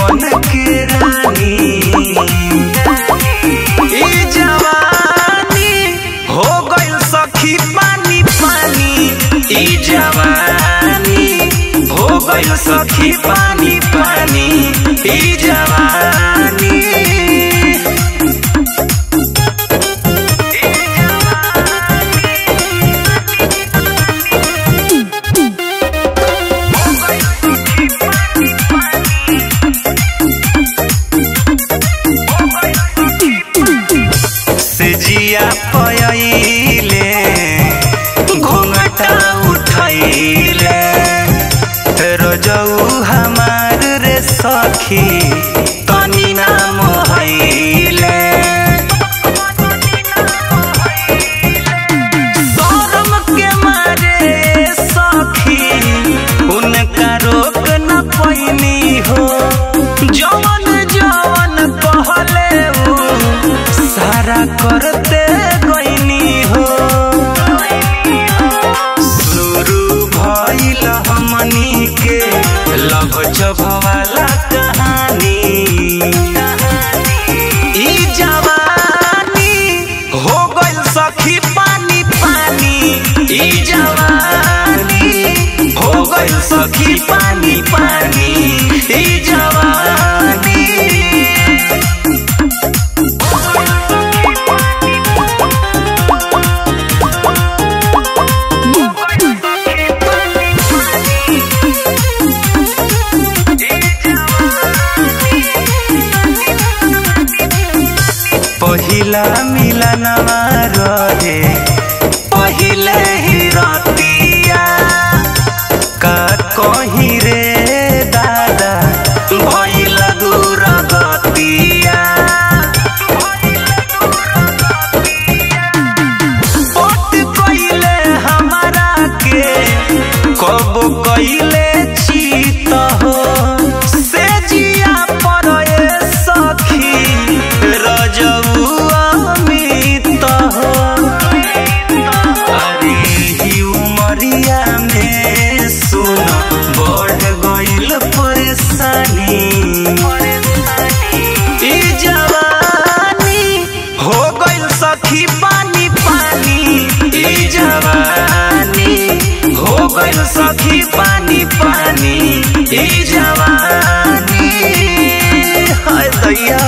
बन के रानी। जवानी हो गई सखी पानी पानी। जवानी हो गई सखी पानी पानी। जवानी सखी पानी पानी जवानी पहिला मिलनवा गईले छी से जिया पर सखी रजबुआ हो उमरिया में सुन बढ़ गईल परेशानी। जवानी हो गईल सखी गईल सखी पानी पानी जवानी। हाय दैया